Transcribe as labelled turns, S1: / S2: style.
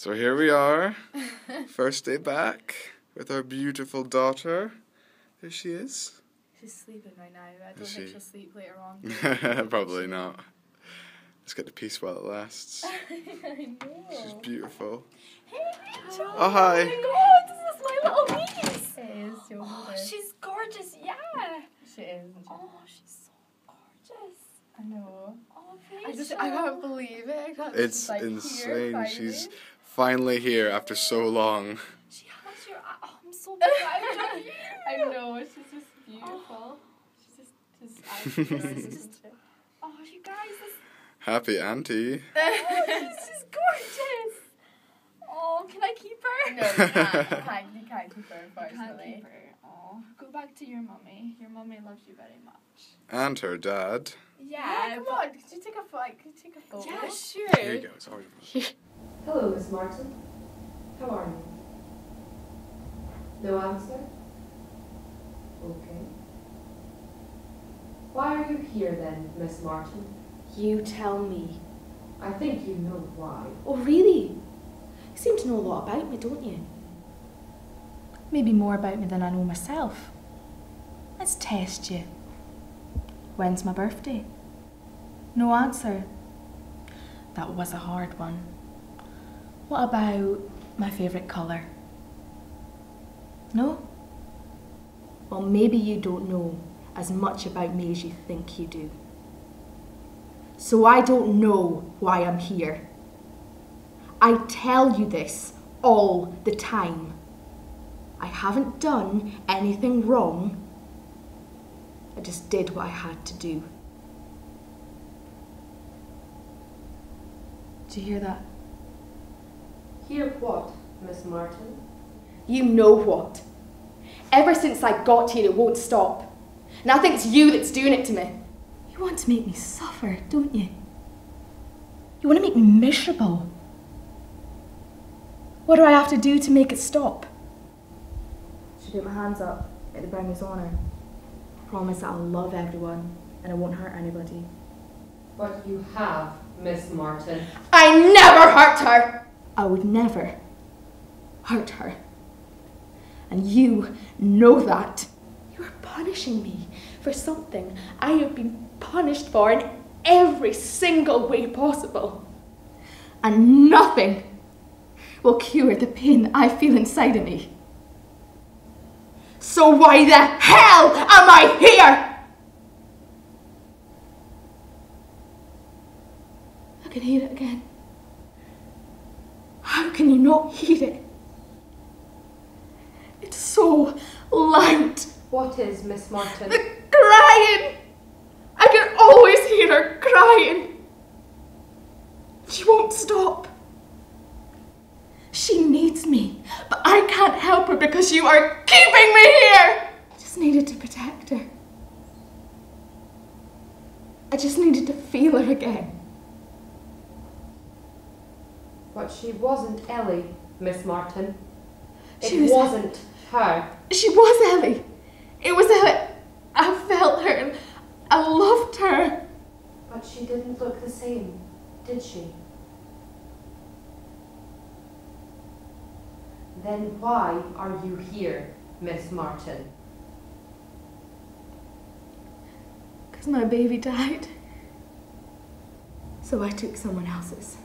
S1: So here we are, first day back with our beautiful daughter. There she is.
S2: She's sleeping right now. I don't
S1: Is
S2: think
S1: she?
S2: she'll sleep later on.
S1: Probably not. Let's get the peace while it lasts.
S2: I know.
S1: She's beautiful.
S2: Hey, Rachel.
S1: Oh, hi.
S2: Oh my god, this is my little niece.
S3: It is, you'll
S2: Oh,
S3: know
S2: she's gorgeous. Yeah.
S3: She is, she?
S2: Oh, she's so gorgeous.
S3: I know.
S2: Oh,
S3: I just, I can't believe it. I can't,
S1: It's
S3: like,
S1: insane.
S3: finally.
S1: She's finally here after so long.
S2: She has your. eye- Oh, I'm so proud of you.
S3: I know, she's just beautiful. Oh. She's just, just, I
S2: She's just- Oh, you guys, this
S1: Happy auntie.
S2: Oh, she's just gorgeous. Oh, can I keep her?
S3: No, you can't, you can't, you can't keep her,
S2: I can't keep her. Oh, go back to your mummy. Your mummy loves you very much.
S1: And her dad.
S3: Yeah, yeah come on, could you take a photo? Could you take a photo?
S2: Yeah, sure.
S1: Here you go. It's all yours.
S4: Hello, Miss Martin. How are you? No answer? Okay. Why are you here then, Miss Martin?
S5: You tell me.
S4: I think you know why.
S5: Oh, really? You seem to know a lot about me, don't you? Maybe more about me than I know myself. Let's test you. When's my birthday? No answer. That was a hard one. What about my favourite colour? No? Well, maybe you don't know as much about me as you think you do. So I don't know why I'm here. I tell you this all the time. I haven't done anything wrong. I just did what I had to do. Do you hear that?
S4: Hear what, Miss Martin?
S5: You know what. Ever since I got here, it won't stop. And I think it's you that's doing it to me. You want to make me suffer, don't you? You want to make me miserable. What do I have to do to make it stop? Should put my hands up at the Brownies honour. Promise that I'll love everyone and I won't hurt anybody.
S4: But you have, Miss Martin.
S5: I never hurt her! I would never hurt her. And you know that. You are punishing me for something I have been punished for in every single way possible. And nothing will cure the pain I feel inside of me. So why the hell am I here? I can hear it again. How can you not hear it? It's so loud.
S4: What is Miss Martin?
S5: The crying! I can always hear her crying. She won't stop. She needs me, but I can't help her because you are keeping me here. I just needed to protect her. I just needed to feel her again.
S4: But she wasn't Ellie, Miss Martin. It
S5: She was-
S4: wasn't her.
S5: She was Ellie. It was Ellie. I felt her and I loved her.
S4: But she didn't look the same, did she? Then why are you here, Miss Martin?
S5: Because my baby died. So I took someone else's.